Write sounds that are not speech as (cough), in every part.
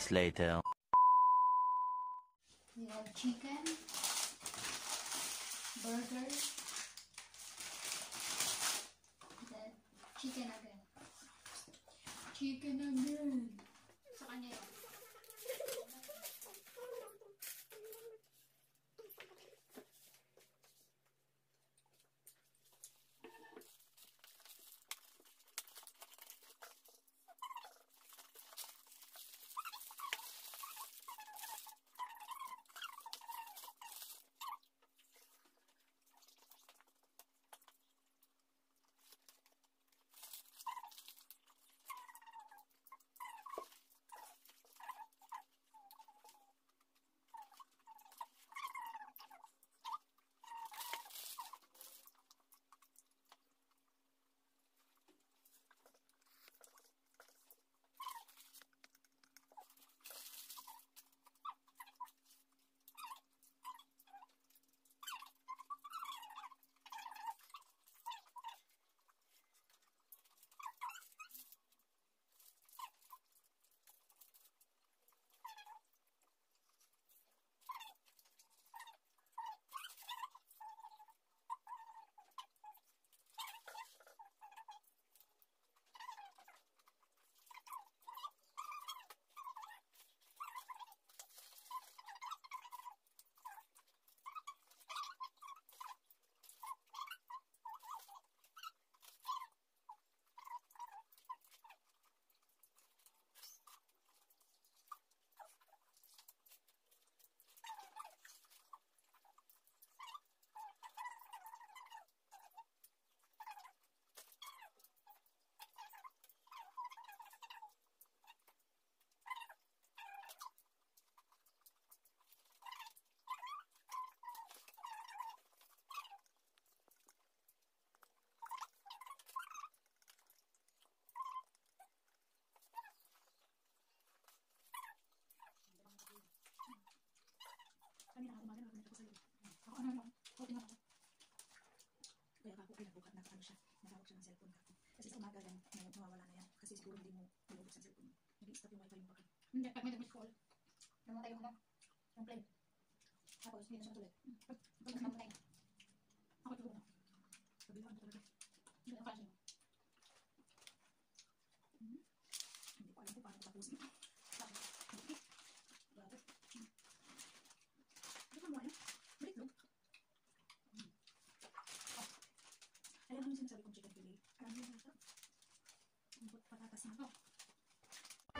A moments later. We have chicken, burger, then chicken again. Chicken again. Sa kanya yun. Umaga gan, na, nawawala na yan. Kasi siguro hindi mo nilubos ang cellphone. Nag-i-stop yung wifi mo pagka. Hindi, pag may nag-miss call, namatay yung ano, yung plane. Tapos, hindi na siya matuloy. Pag namatay na. Ako siguro na. Kabilaan ko talaga. Hindi na kasi. Hindi ko alam kung paano ko tapusin. Tapos, hindi. Grabe. Ano ba mo yan? Balik no? Alam mo yung sinasabi kong chicken fillet? Alam mo yung nasa? Ang but- patatas na to. A few moments later. Sirahin na tayo. Ang sasabi ko dito. Hmm, Peanut butter pa. ano. Masarap din. Ano na dalawa sa ulo tayo? Lagyan mo ng kamatis. Wala mo? Ang sarap sana. May itlog pa talaga, ano? Itlog yan.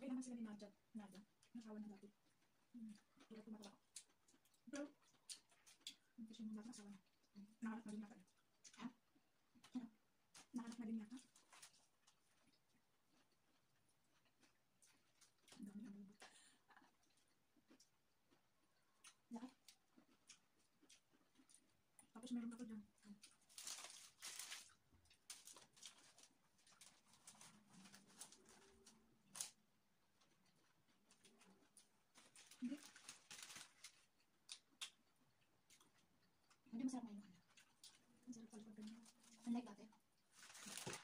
Okay naman sila ni Nadja. Nadja. Nasawa niya dati. Hmm. Hirap tumatawa. Pero, hindi siya yung bata asawa niya. Nakalak na din yata. Ha? Nakalak na din yata. Ang dami ng bubot. Laki. Tapos meron ako dyan. Hindi. Hindi masarap ngayon. Ang sarap pala pag ganyan. Unlike dati.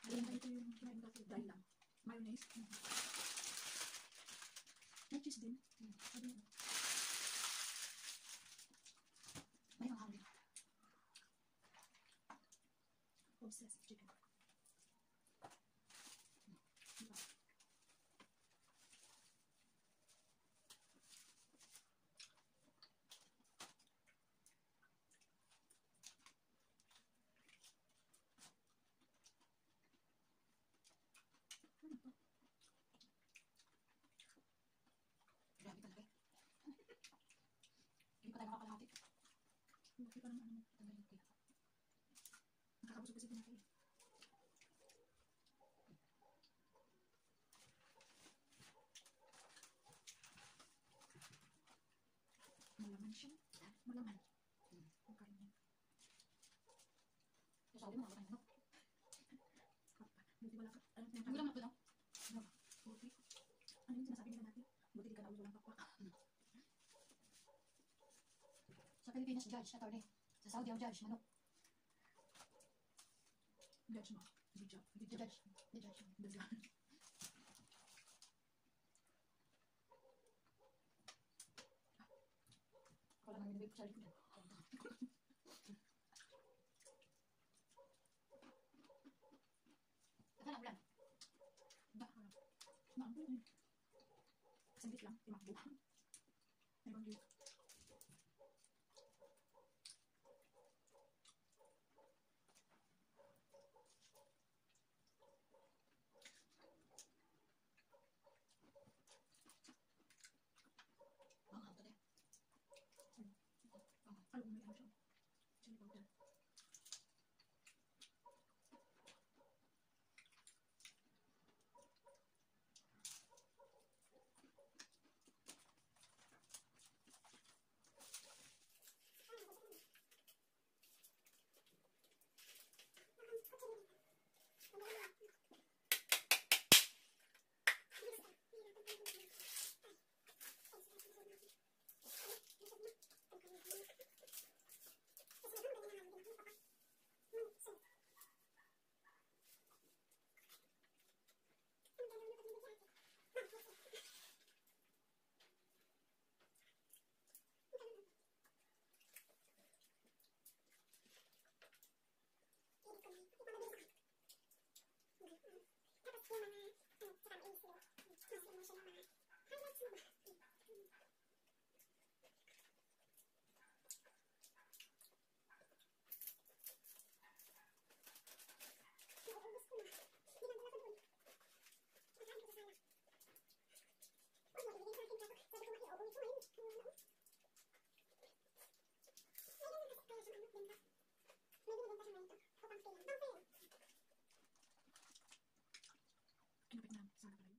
Alam mo, ito yung kinain ko dahil lang. Mayonnaise. May cheese din. Sabi mo. May hanghang parang ano, tagalog eh. Nakakabusog kasi pinakay. Malaman siya. Malaman. Hmm. Ang kain niya. Masabi mo, malaman mo. Kapag, hindi wala ka. Ano, hindi lang ako daw. Ano ba? Okay. Ano yung sinasabi nila natin? Buti di ka naulo ng kapwa. Sa Pilipinas, judge, attorney. Sa Saudi, ang judge, manok. Judge mo. Di judge. Di The judge. judge. The judge. The judge. Wala nang binibig ko sa likod. Ito na ulan. Da. Maambo eh. Sandit lang. Imakbo. May for me.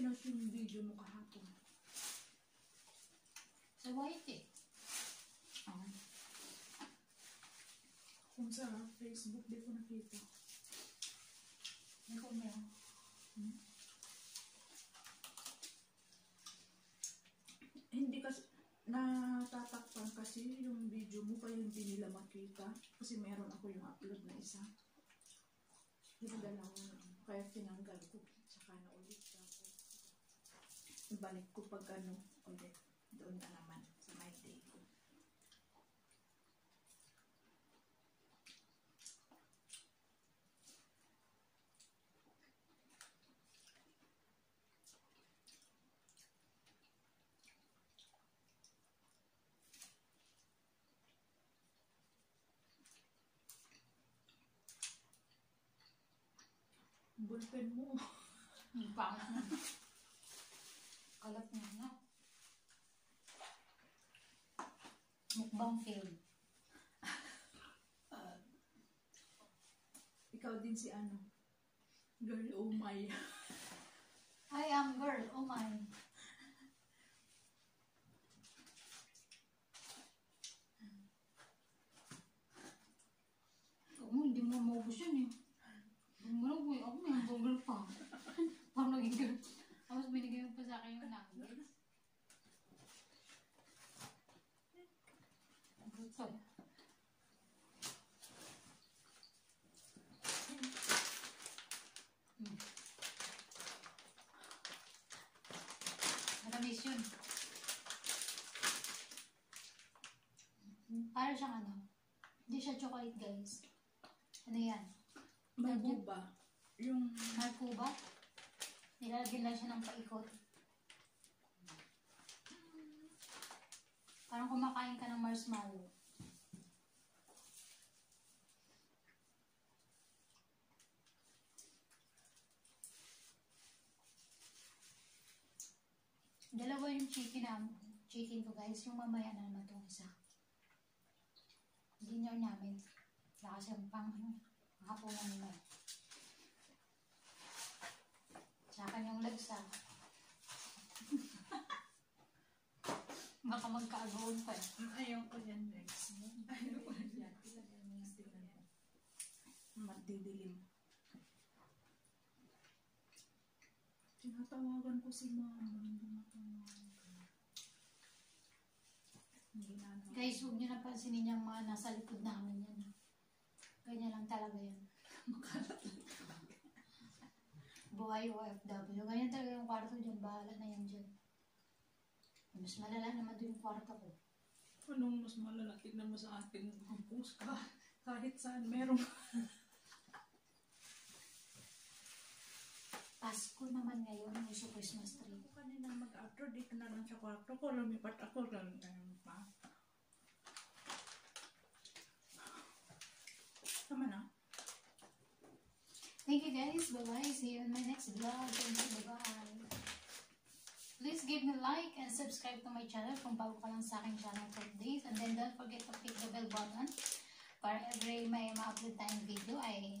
pinost yung video mo kahapon? Sa white eh. Ah. Kung sa Facebook, di ko nakita. Hindi ko meron. Hindi kasi, natatakpan kasi yung video mo kaya hindi nila makita. Kasi meron ako yung upload na isa. Yung dalawa lang. Kaya tinanggal ko. Saka na ulit. Ibalik ko pag ano ulit. Doon na naman sa my day ko. Ballpen mo. Ang pangit. Kalat na na. Mukbang film. Ikaw din si ano. Girl, oh my. I am girl. Oh my. Oo, hindi mo maubos yun eh. Bumulog mo ako may bumulog pa. (laughs) Parang naging girl. Tapos binigay mo pa sa akin yung nuggets. Brutal. Hmm. Matamis yun. Para siyang ano, hindi siya chocolate guys. Ano yan? Buba. Yung Markuba. Nilalagyan lang siya ng paikot. Parang kumakain ka ng marshmallow. Dalawa yung chicken na chicken ko guys. Yung mamaya na naman itong isa. Dinner namin. Wala kasi ang pang hapunan. Sa akin yung legs ah. (laughs) Baka magkaagawan pa. Ayaw ko yan next. Ayaw ko yan. Yung. Magdidilim. Tinatawagan ko si mama. Hindi matawagan. Hindi na. Guys, huwag niyo napansinin yung mga nasa likod namin yan. Ganyan lang talaga yan. (laughs) Buhay OFW. Ganyan talaga yung kwarto dyan. Bahala na yan dyan. Mas malala naman doon yung kwarto ko. Anong mas malala? Tignan mo sa atin. Ang ka. Kahit saan meron. (laughs) Pasko naman ngayon, uso Christmas tree. Ako kanina mag-outro. Dito na lang sa kwarto ko. Lumipat ako. Ganun pa. Tama na. Thank you guys. Bye-bye. See you in my next vlog. Thank you. Bye-bye. Please give me like and subscribe to my channel kung bago ka lang sa aking channel for this. And then don't forget to click the bell button para every may ma-upload tayong video ay